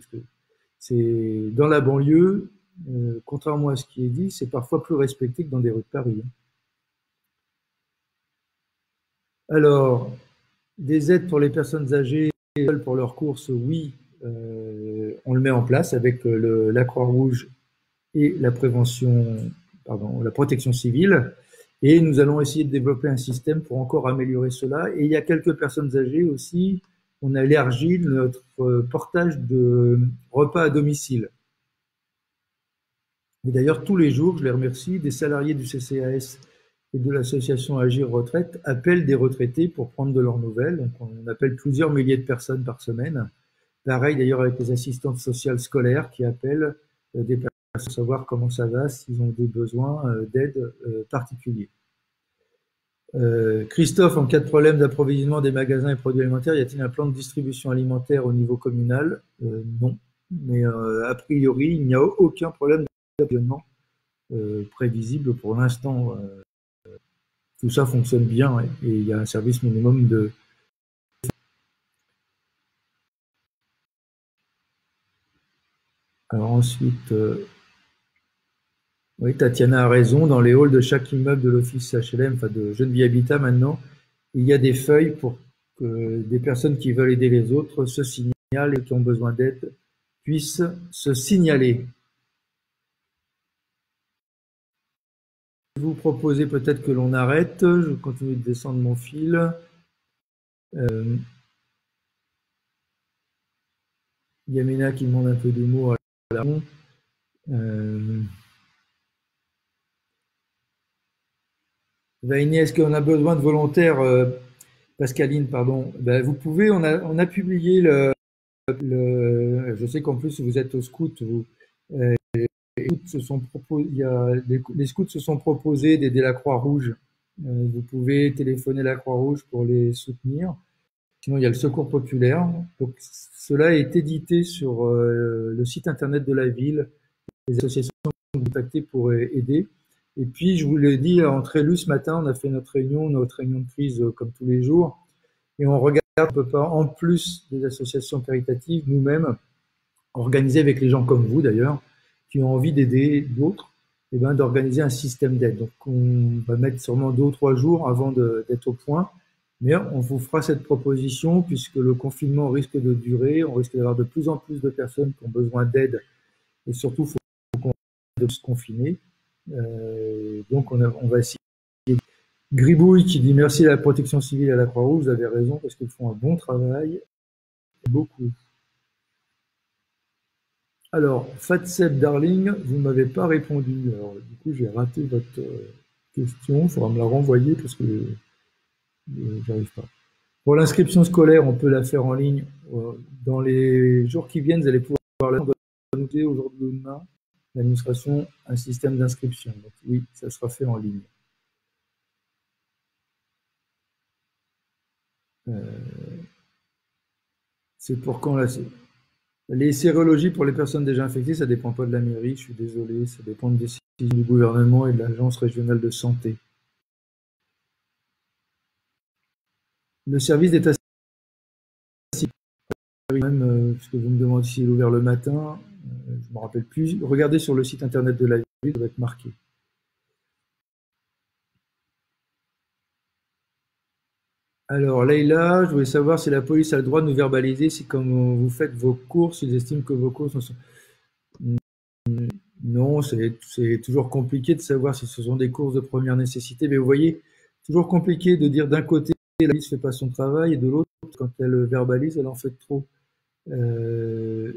C'est dans la banlieue, euh, contrairement à ce qui est dit, c'est parfois plus respecté que dans des rues de Paris. Hein. Alors, des aides pour les personnes âgées pour leurs courses, oui, euh, on le met en place avec la Croix-Rouge et la prévention, pardon, la protection civile. Et nous allons essayer de développer un système pour encore améliorer cela. Et il y a quelques personnes âgées aussi on a élargi notre euh, portage de repas à domicile. Et d'ailleurs, tous les jours, je les remercie, des salariés du CCAS et de l'association Agir Retraite appellent des retraités pour prendre de leurs nouvelles. On appelle plusieurs milliers de personnes par semaine. Pareil d'ailleurs avec les assistantes sociales scolaires qui appellent euh, des personnes pour savoir comment ça va, s'ils ont des besoins euh, d'aide particuliers. Euh, Christophe, en cas de problème d'approvisionnement des magasins et produits alimentaires, y a-t-il un plan de distribution alimentaire au niveau communal? Euh, Non, mais euh, a priori, il n'y a aucun problème d'approvisionnement prévisible pour l'instant. tout ça fonctionne bien et il y a un service minimum de alors ensuite, oui, Tatiana a raison. Dans les halls de chaque immeuble de l'office HLM, enfin de Jeune Habitat maintenant, il y a des feuilles pour que des personnes qui veulent aider les autres se signalent et qui ont besoin d'aide puissent se signaler. Vous proposez peut-être que l'on arrête. Je continue de descendre mon fil. Euh, Yamina qui demande un peu d'humour à la euh, Vaini, est-ce qu'on a besoin de volontaires euh, Pascaline, pardon? Ben, vous pouvez, on a, publié le, je sais qu'en plus vous êtes au scout, vous, euh, se sont proposés, il y a, les, scouts se sont proposés d'aider la Croix-Rouge. Euh, vous pouvez téléphoner la Croix-Rouge pour les soutenir. Sinon, il y a le Secours populaire. Cela est édité sur le site internet de la ville. Les associations sont contactées pour aider. Et puis, je vous l'ai dit, en Trélu, ce matin, on a fait notre réunion, notre réunion de crise euh, comme tous les jours. Et on regarde, on peut pas, en plus des associations caritatives, nous-mêmes, organiser avec les gens comme vous d'ailleurs, qui ont envie d'aider d'autres, et eh ben, d'organiser un système d'aide. Donc, on va mettre sûrement deux ou trois jours avant d'être au point. Mais on vous fera cette proposition puisque le confinement risque de durer, on risque d'avoir de plus en plus de personnes qui ont besoin d'aide et surtout, il faut qu'on de se confiner. Euh, donc, on, on, va essayer. Gribouille qui dit merci à la protection civile et à la Croix-Rouge, vous avez raison parce qu'ils font un bon travail. Beaucoup. Alors, Fatseb Darling, vous ne m'avez pas répondu. Alors, du coup, j'ai raté votre euh, question. Il faudra me la renvoyer parce que euh, j'arrive pas. Pour l'inscription scolaire, on peut la faire en ligne. Dans les jours qui viennent, vous allez pouvoir la ajouter aujourd'hui ou demain l'administration un système d'inscription. Donc oui, ça sera fait en ligne. c'est pour quand là les sérologies pour les personnes déjà infectées, ça ne dépend pas de la mairie, je suis désolé, ça dépend des décisions du gouvernement et de l'agence régionale de santé. Le service d'état civil, même, euh, que vous me demandez s'il est ouvert le matin, euh, je ne me rappelle plus. Regardez sur le site internet de la ville, ça va être marqué. Alors, Leïla, je voulais savoir si la police a le droit de nous verbaliser si, comme vous faites vos courses, ils estiment que vos courses sont. Non, c'est toujours compliqué de savoir si ce sont des courses de première nécessité. Mais vous voyez, toujours compliqué de dire d'un côté, la police ne fait pas son travail, et de l'autre, quand elle verbalise, elle en fait trop. Euh,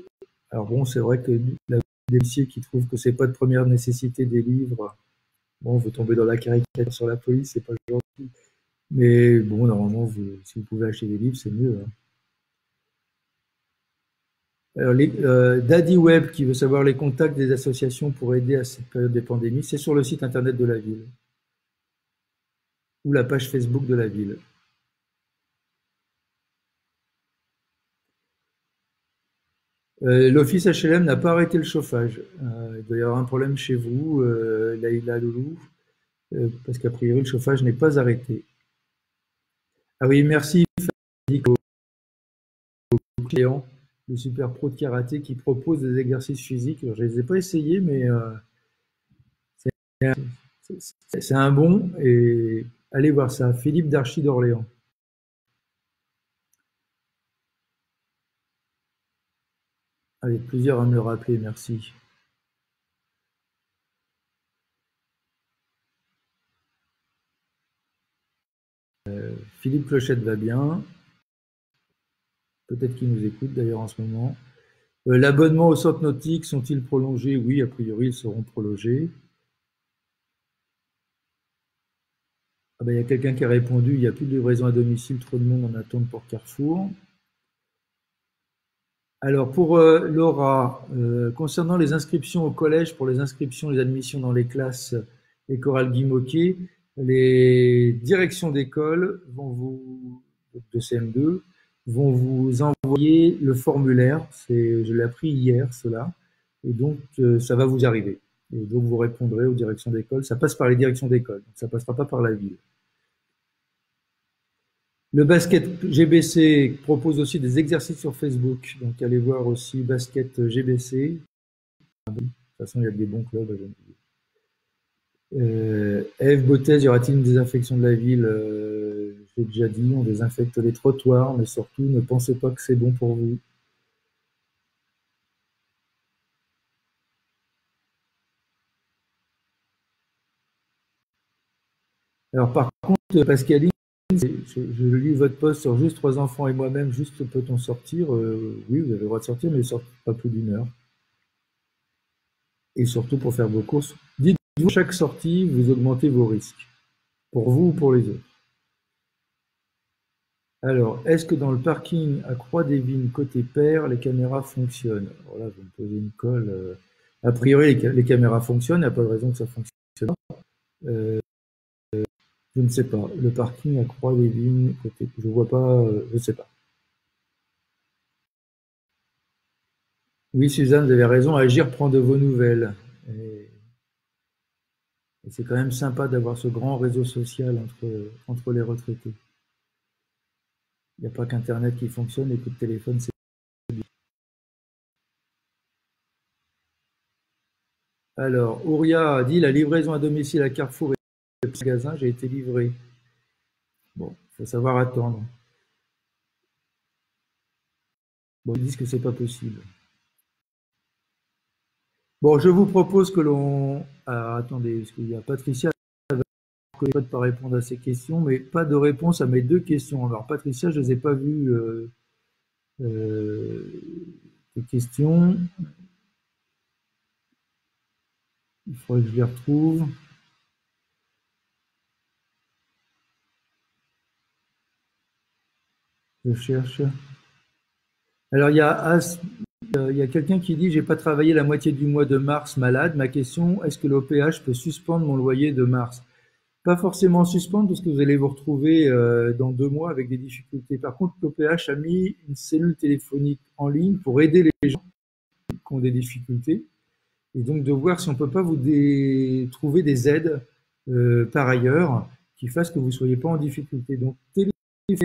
alors bon, c'est vrai que la policier qui trouve que c'est pas de première nécessité des livres, bon, vous tombez dans la caricature sur la police, c'est pas gentil. Mais bon, normalement, si vous pouvez acheter des livres, c'est mieux. Hein. Alors, euh, Daddy Web qui veut savoir les contacts des associations pour aider à cette période de pandémie, c'est sur le site internet de la ville ou la page Facebook de la ville. Euh, l'office HLM n'a pas arrêté le chauffage. Euh, il doit y avoir un problème chez vous, euh, Laïla Loulou, parce qu'a priori le chauffage n'est pas arrêté. Ah oui, merci aux, clients de Super Pro de Karaté qui proposent des exercices physiques. je ne les ai pas essayés, mais c'est un bon. Et allez voir ça. Philippe Darchy d'Orléans. Avec plusieurs à me le rappeler, merci. Euh, Philippe Clochette va bien. Peut-être qu'il nous écoute d'ailleurs en ce moment. Euh, l'abonnement au centre nautique sont-ils prolongés? Oui, a priori, ils seront prolongés. Ah ben, il y a quelqu'un qui a répondu, il n'y a plus de livraison à domicile, trop de monde en attente pour Carrefour. Alors pour euh, Laura, concernant les inscriptions au collège, pour les inscriptions, les admissions dans les classes et chorales Guy les directions d'école vont vous, de CM2 vont vous envoyer le formulaire. C'est, je l'ai appris hier, cela. Et donc, euh, ça va vous arriver. Et donc, vous répondrez aux directions d'école. Ça passe par les directions d'école. Ça passera pas par la ville. Le basket GBC propose aussi des exercices sur Facebook. Donc, allez voir aussi basket GBC. De toute façon, il y a des bons clubs. Euh, Eve Bottez, y aura-t-il une désinfection de la ville? Euh, J'ai déjà dit, on désinfecte les trottoirs, mais surtout, ne pensez pas que c'est bon pour vous. Alors par contre, Pascaline, je, lis votre poste sur juste trois enfants et moi-même, juste peut-on sortir euh, Oui, vous avez le droit de sortir, mais pas plus d'une heure. Et surtout pour faire vos courses. Dites chaque sortie, vous augmentez vos risques, pour vous ou pour les autres. Alors, est-ce que dans le parking à Croix-des-Vignes, côté père, les caméras fonctionnent? Alors vous me posez une colle. Euh, A priori, les, caméras fonctionnent, il n'y a pas de raison que ça fonctionne. Euh, je ne sais pas. Le parking à Croix des Vignes, côté, je vois pas, je ne sais pas. Oui, Suzanne, vous avez raison, Agir prend de vos nouvelles. Et, c'est quand même sympa d'avoir ce grand réseau social entre, entre les retraités. Il n'y a pas qu'Internet qui fonctionne, les coups de téléphone, c'est Alors, Ouria a dit la livraison à domicile à Carrefour et magasin, j'ai été livré. Bon, il faut savoir attendre. Bon, ils disent que c'est pas possible. Bon, je vous propose que l'on. attendez, parce qu'il y a Patricia ne pas répondre à ces questions, mais pas de réponse à mes deux questions. Alors, Patricia, je ne les ai pas vues. Euh, euh, questions. Il faudrait que je les retrouve. Je cherche. Alors, il y a euh, a quelqu'un qui dit j'ai pas travaillé la moitié du mois de mars malade. Ma question est-ce que l'OPH peut suspendre mon loyer de mars? Pas forcément suspendre parce que vous allez vous retrouver euh, dans deux mois avec des difficultés. Par contre, l'OPH a mis une cellule téléphonique en ligne pour aider les gens qui ont des difficultés et donc de voir si on peut pas vous trouver des aides euh, par ailleurs qui fassent que vous soyez pas en difficulté. Donc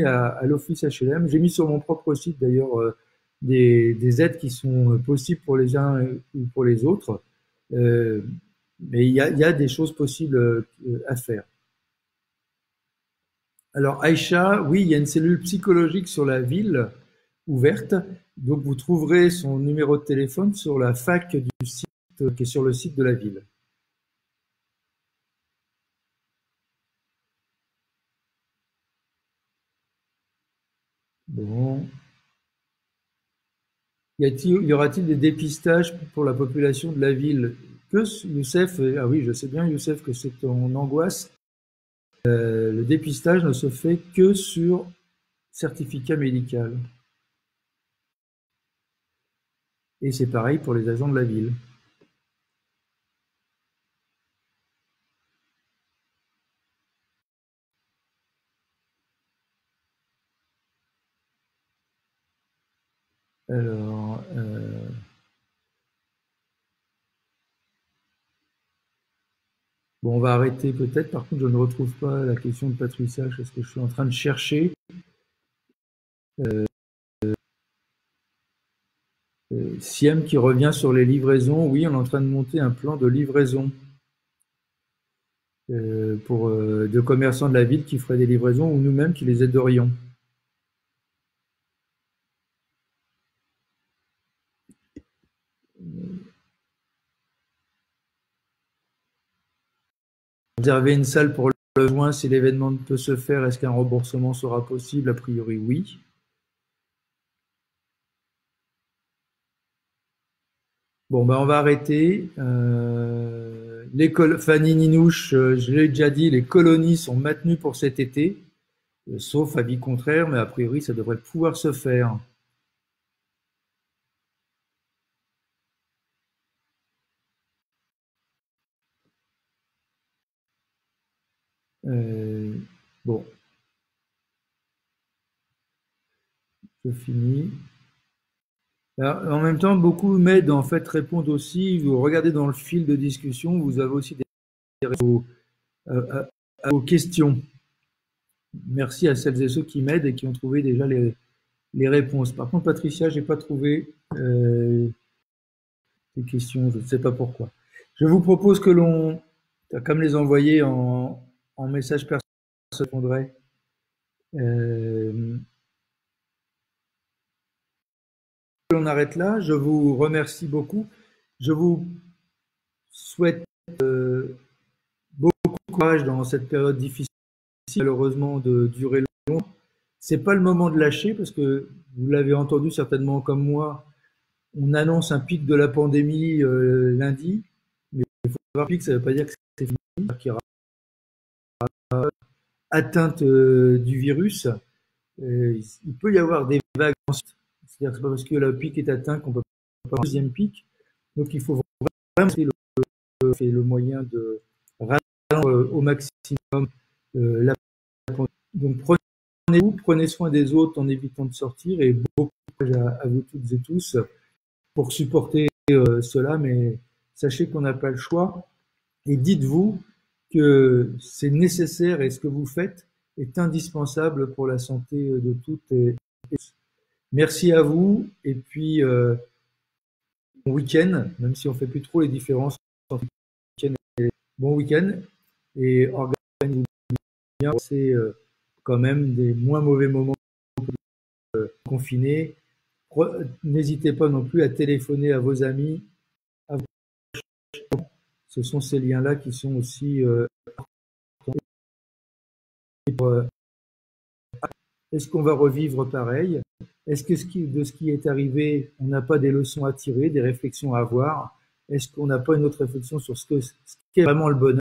à, l'office HLM. J'ai mis sur mon propre site d'ailleurs des, aides qui sont euh, possibles pour les uns ou pour les autres. Euh, mais il y, a, des choses possibles euh, à faire. Alors Aïcha, oui, il y a une cellule psychologique sur la ville ouverte. Donc vous trouverez son numéro de téléphone sur la fac du site qui est sur le site de la ville. Bon. Y aura-t-il des dépistages pour la population de la ville? Que Youssef, ah oui, je sais bien, Youssef, que c'est ton angoisse. Euh, le dépistage ne se fait que sur certificat médical. Et c'est pareil pour les agents de la ville. Alors, euh, bon, on va arrêter peut-être. Par contre, je ne retrouve pas la question de Patricia. ce que je suis en train de chercher. Euh, euh, Siem qui revient sur les livraisons. Oui, on est en train de monter un plan de livraison pour de commerçants de la ville qui feraient des livraisons ou nous-mêmes qui les aiderions. Réserver une salle pour le juin si l'événement ne peut se faire, est-ce qu'un remboursement sera possible? A priori, oui. Bon, ben on va arrêter. Euh, Fanny Ninouche, euh, je l'ai déjà dit, les colonies sont maintenues pour cet été, euh, sauf avis contraire, mais a priori, ça devrait pouvoir se faire. Euh, bon. Je finis. en même temps, beaucoup m'aident, en fait, répondent aussi. Vous regardez dans le fil de discussion, vous avez aussi des réponses euh, questions. Merci à celles et ceux qui m'aident et qui ont trouvé déjà les, réponses. Par contre, Patricia, j'ai pas trouvé euh, les questions, je ne sais pas pourquoi. Je vous propose que l'on, comme les envoyer en, en message personnel, euh, on arrête là. Je vous remercie beaucoup. Je vous souhaite euh, beaucoup de courage dans cette période difficile, malheureusement, de durer longtemps. C'est pas le moment de lâcher parce que vous l'avez entendu certainement comme moi. On annonce un pic de la pandémie euh, lundi, mais il faut savoir que ça ne veut pas dire que c'est fini, qu'il y aura atteinte euh, du virus, euh, il peut y avoir des vagues. C'est-à-dire que c'est pas parce que le pic est atteint qu'on peut pas avoir un deuxième pic. Donc il faut c'est le, moyen de ralentir au maximum la donc prenez-vous, prenez soin des autres en évitant de sortir et beaucoup à, à vous toutes et tous pour supporter cela, mais sachez qu'on n'a pas le choix et dites-vous que c'est nécessaire et ce que vous faites est indispensable pour la santé de toutes et tous. Merci à vous et puis euh, bon week-end, même si on fait plus trop les différences entre week-end et bon week-end et organisez-vous bien, c'est euh, quand même des moins mauvais moments euh, confinés. N'hésitez pas non plus à téléphoner à vos amis, ce sont ces liens-là qui sont aussi euh, euh, Est-ce qu'on va revivre pareil? Est-ce que de ce qui est arrivé, on n'a pas des leçons à tirer, des réflexions à avoir? Est-ce qu'on n'a pas une autre réflexion sur ce que ce qu'est vraiment le bonheur,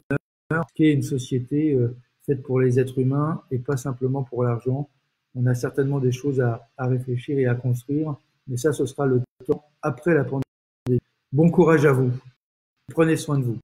ce qu'est une société euh, faite pour les êtres humains et pas simplement pour l'argent? On a certainement des choses à réfléchir et à construire, mais ça, ce sera le temps après la pandémie. Bon courage à vous. Prenez soin de vous.